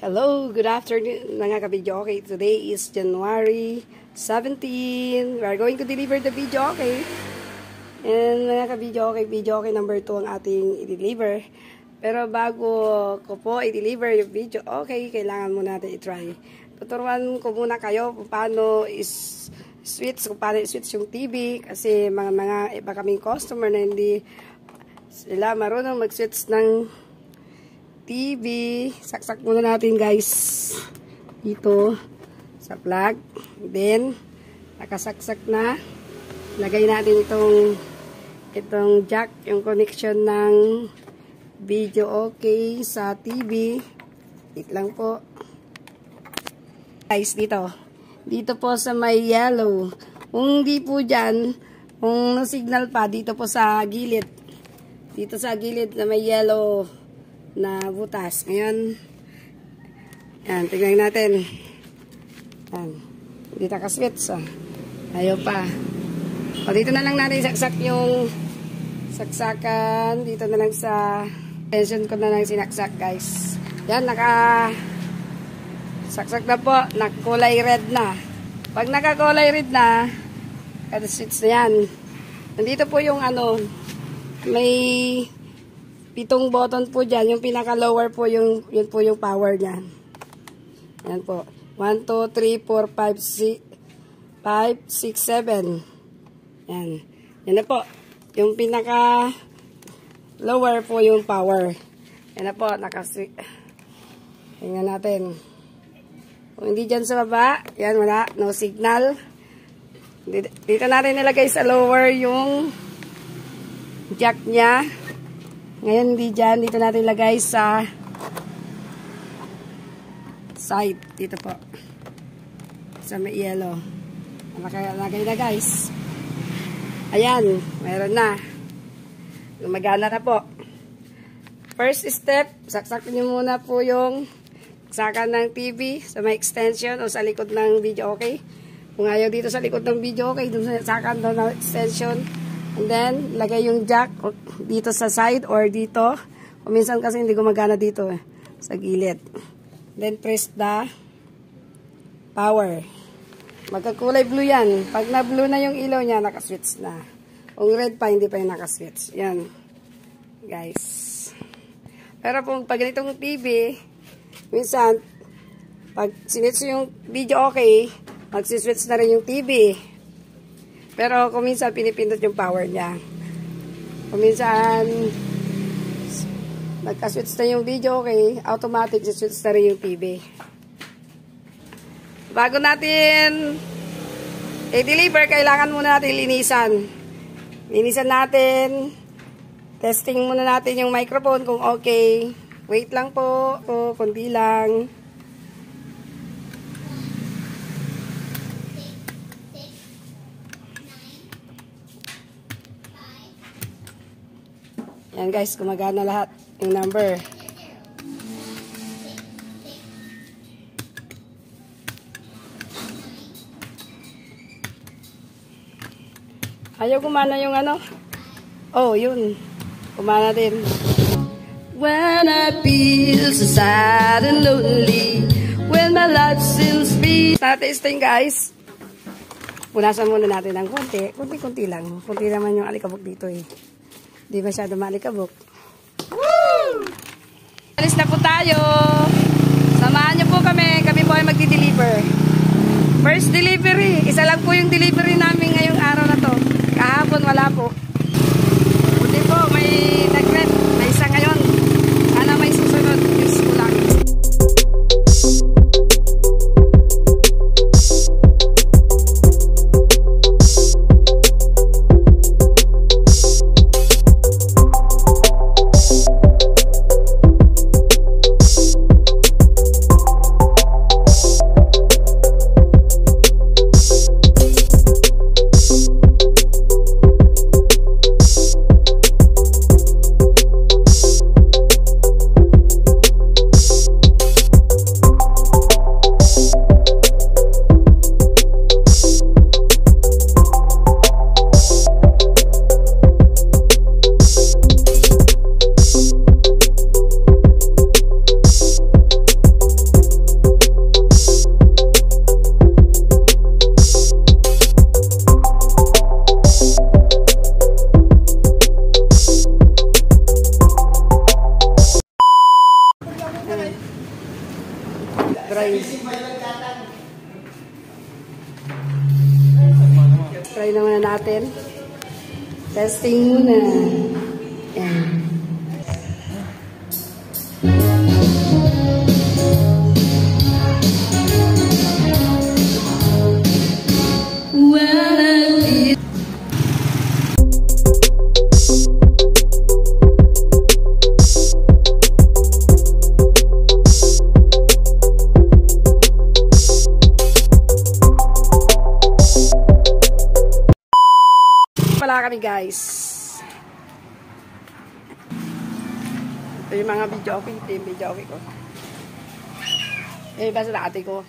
Hello, good afternoon mga ka-video okay. Today is January 17. We are going to deliver the video okay. And mga ka-video okay, video okay number 2 ang ating i-deliver. Pero bago ko po i-deliver yung video okay, kailangan muna natin i-try. Tuturuan ko muna kayo kung paano is switch, kung paano i-switch yung TV kasi mga mga iba kaming customer na hindi sila marunong mag-switch ng TV. Saksak muna natin guys. Dito. Sa plug. Then, nakasaksak na. Lagay natin itong itong jack, yung connection ng video okay sa TV. Wait lang po. Guys, dito. Dito po sa may yellow. Kung hindi po dyan, kung signal pa, dito po sa gilid. Dito sa gilid na may yellow na butas. Ngayon, yan, tignan natin. Yan. Hindi nakaswitch, ah. Ayaw pa. O, dito na lang natin saksak yung saksakan. Dito na lang sa tension ko na lang sinaksak, guys. Yan, naka saksak na po. Nakakulay red na. Pag nakakulay red na, kada switch na yan. Nandito po yung ano, may pitong button po dyan. Yung pinaka-lower po, yung, yun po yung power niyan. Yan po. 1, 2, 3, 4, 5, 6, 5, 6, 7. Yan. Yan na po. Yung pinaka lower po yung power. Yan na po. Nakasweet. Tingnan natin. Kung hindi dyan sa baba, yan wala. No signal. Dito natin nilagay sa lower yung jack niya. Ngayon, hindi dyan. Dito natin lagay sa side. Dito po. Sa may yellow. Nakalagay na guys. Ayan. Meron na. Lumagana na po. First step, saksak niyo muna po yung saksakan ng TV sa may extension o sa likod ng video okay. Kung ayaw dito sa likod ng video okay, dun sa sakan doon ng extension And then, lagay yung jack dito sa side or dito. O minsan kasi hindi gumagana dito eh, sa gilid. Then, press the power. Magkakulay blue yan. Pag na blue na yung ilaw niya, nakaswitch na. Kung red pa, hindi pa yung nakaswitch. Yan. Guys. Pero kung pag ganitong TV, minsan, pag sinitch yung video okay, magsiswitch na rin yung TV. Pero kung minsan pinipindot yung power niya. Kung minsan nagka-switch na yung video, okay, automatic switch na rin yung TV. Bago natin i-deliver, kailangan muna natin linisan. Linisan natin. Testing muna natin yung microphone kung okay. Wait lang po. O, kundi lang. Yan guys, gumagana lahat yung number. Ayaw gumana yung ano? Oh, yun. Gumana din. When I feel so sad and lonely When my life seems be Natisting guys. Punasan muna natin ng konti. Kunti-kunti lang. Kunti naman yung alikabok dito eh. Di masyado malikabok. Woo! Alis na po tayo. Samahan niyo po kami. Kami po ay magdi-deliver. First delivery. Isa lang po yung delivery namin ngayong araw na to. Kahapon wala po. Testing muna. Yan. Pala kami guys. Ito yung mga video okay. Ito yung video ko. Eh, basta ate ko.